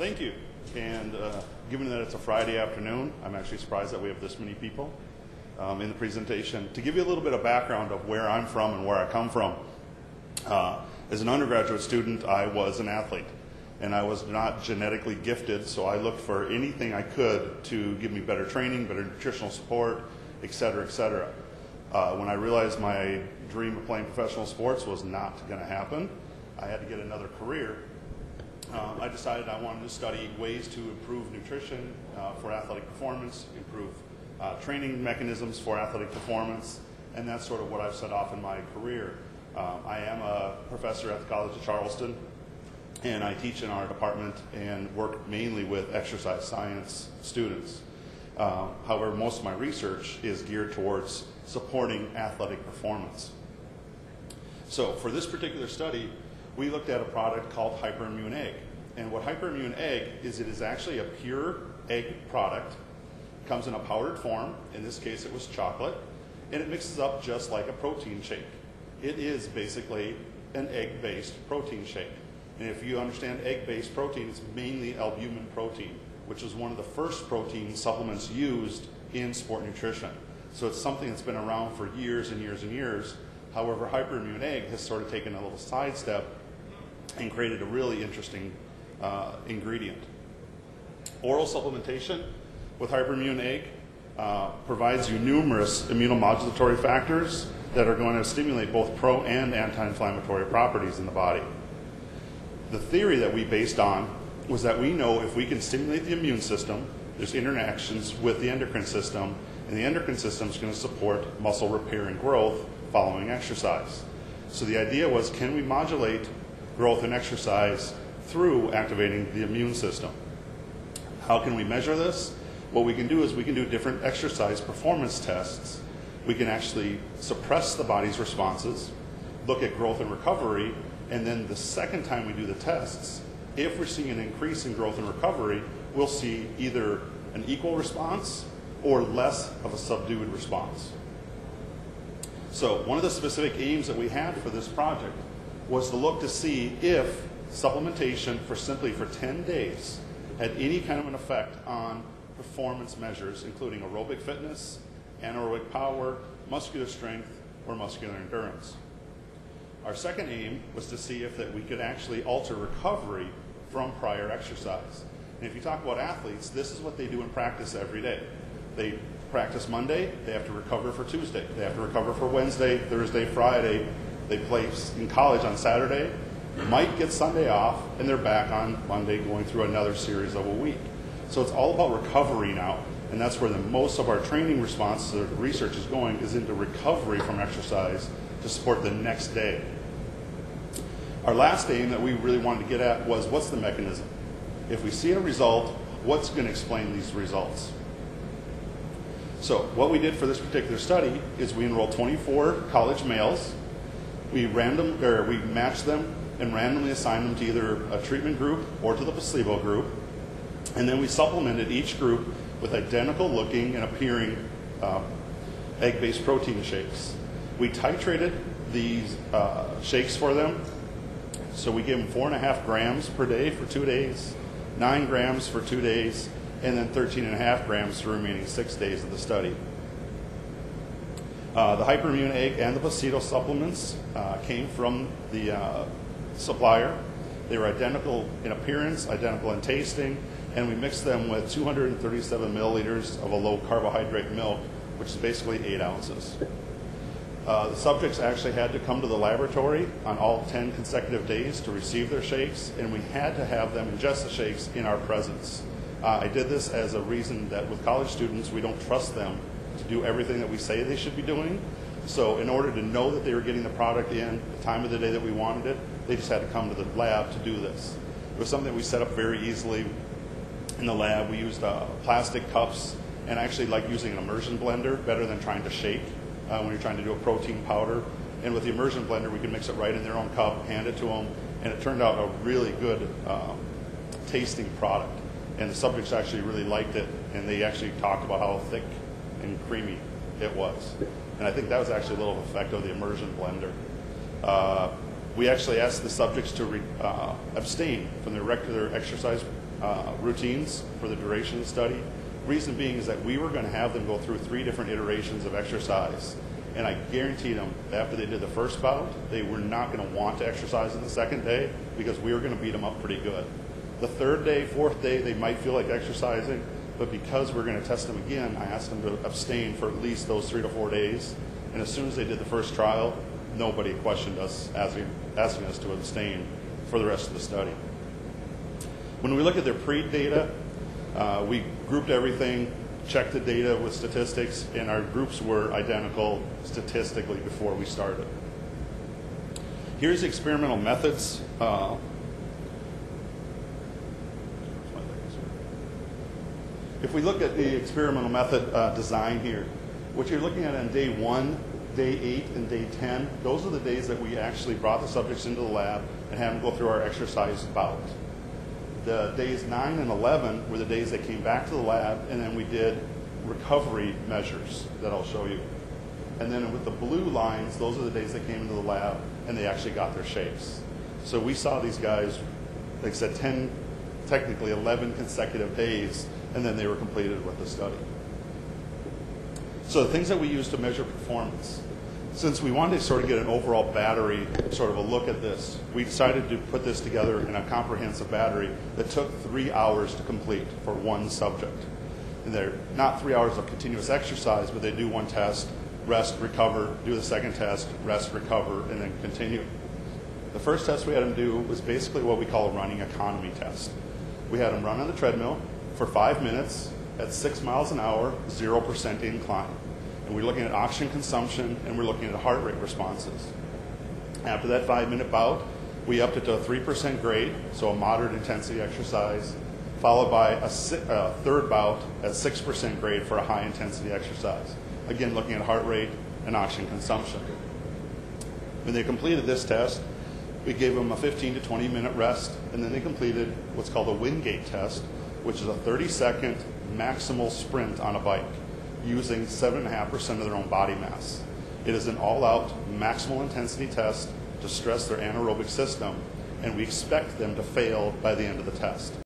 thank you. And uh, given that it's a Friday afternoon, I'm actually surprised that we have this many people um, in the presentation. To give you a little bit of background of where I'm from and where I come from, uh, as an undergraduate student, I was an athlete. And I was not genetically gifted, so I looked for anything I could to give me better training, better nutritional support, et cetera, et cetera. Uh, when I realized my dream of playing professional sports was not going to happen, I had to get another career. Um, I decided I wanted to study ways to improve nutrition uh, for athletic performance, improve uh, training mechanisms for athletic performance, and that's sort of what I've set off in my career. Um, I am a professor at the College of Charleston, and I teach in our department and work mainly with exercise science students. Uh, however, most of my research is geared towards supporting athletic performance. So, for this particular study, we looked at a product called Hyperimmune Egg. And what Hyperimmune Egg is, it is actually a pure egg product. It comes in a powdered form. In this case, it was chocolate. And it mixes up just like a protein shake. It is basically an egg based protein shake. And if you understand egg based protein, it's mainly albumin protein, which is one of the first protein supplements used in sport nutrition. So it's something that's been around for years and years and years. However, hyperimmune egg has sort of taken a little sidestep and created a really interesting uh, ingredient. Oral supplementation with hyperimmune egg uh, provides you numerous immunomodulatory factors that are going to stimulate both pro and anti inflammatory properties in the body. The theory that we based on was that we know if we can stimulate the immune system, there's interactions with the endocrine system, and the endocrine system is going to support muscle repair and growth following exercise. So the idea was can we modulate growth and exercise through activating the immune system? How can we measure this? What we can do is we can do different exercise performance tests. We can actually suppress the body's responses, look at growth and recovery, and then the second time we do the tests, if we're seeing an increase in growth and recovery, we'll see either an equal response or less of a subdued response. So, one of the specific aims that we had for this project was to look to see if supplementation for simply for 10 days had any kind of an effect on performance measures, including aerobic fitness, anaerobic power, muscular strength, or muscular endurance. Our second aim was to see if that we could actually alter recovery from prior exercise. And if you talk about athletes, this is what they do in practice every day. They practice Monday, they have to recover for Tuesday. They have to recover for Wednesday, Thursday, Friday. They play in college on Saturday, might get Sunday off, and they're back on Monday going through another series of a week. So it's all about recovery now, and that's where the most of our training response research is going is into recovery from exercise to support the next day. Our last aim that we really wanted to get at was what's the mechanism? If we see a result, what's going to explain these results? So, what we did for this particular study is we enrolled 24 college males. We random or we matched them and randomly assigned them to either a treatment group or to the placebo group. And then we supplemented each group with identical looking and appearing uh, egg based protein shakes. We titrated these uh, shakes for them. So we gave them four and a half grams per day for two days, nine grams for two days, and then 13 and a half grams for the remaining six days of the study. Uh, the hyperimmune egg and the placebo supplements uh, came from the uh, supplier. They were identical in appearance, identical in tasting, and we mixed them with 237 milliliters of a low carbohydrate milk, which is basically eight ounces. Uh, the subjects actually had to come to the laboratory on all 10 consecutive days to receive their shakes, and we had to have them ingest the shakes in our presence. Uh, I did this as a reason that with college students, we don't trust them to do everything that we say they should be doing. So, in order to know that they were getting the product in the time of the day that we wanted it, they just had to come to the lab to do this. It was something that we set up very easily in the lab. We used uh, plastic cups and actually like using an immersion blender better than trying to shake uh, when you're trying to do a protein powder. And with the immersion blender, we could mix it right in their own cup, hand it to them, and it turned out a really good um, tasting product. And the subjects actually really liked it, and they actually talked about how thick and creamy it was. And I think that was actually a little effect of the immersion blender. Uh, we actually asked the subjects to re, uh, abstain from their regular exercise uh, routines for the duration of the study. Reason being is that we were going to have them go through three different iterations of exercise. And I guaranteed them after they did the first bout, they were not going to want to exercise in the second day because we were going to beat them up pretty good. The third day, fourth day, they might feel like exercising, but because we're going to test them again, I asked them to abstain for at least those three to four days. And as soon as they did the first trial, nobody questioned us asking, asking us to abstain for the rest of the study. When we look at their pre-data, uh, we grouped everything, checked the data with statistics, and our groups were identical statistically before we started. Here's the experimental methods. Uh, if we look at the experimental method uh, design here, what you're looking at on day one, day eight, and day 10, those are the days that we actually brought the subjects into the lab and had them go through our exercise bout. The days 9 and 11 were the days they came back to the lab, and then we did recovery measures that I'll show you. And then with the blue lines, those are the days they came into the lab and they actually got their shapes. So we saw these guys, like I said, 10, technically 11 consecutive days, and then they were completed with the study. So the things that we use to measure performance. Since we wanted to sort of get an overall battery, sort of a look at this, we decided to put this together in a comprehensive battery that took three hours to complete for one subject. And they're not three hours of continuous exercise, but they do one test, rest, recover, do the second test, rest, recover, and then continue. The first test we had them do was basically what we call a running economy test. We had them run on the treadmill for five minutes at six miles an hour, 0% incline. And we're looking at oxygen consumption and we're looking at heart rate responses. After that five minute bout, we upped it to a 3% grade, so a moderate intensity exercise, followed by a, a third bout at 6% grade for a high intensity exercise. Again, looking at heart rate and oxygen consumption. When they completed this test, we gave them a 15 to 20 minute rest, and then they completed what's called a Wingate test, which is a 30 second maximal sprint on a bike using 7.5% of their own body mass. It is an all out maximal intensity test to stress their anaerobic system, and we expect them to fail by the end of the test.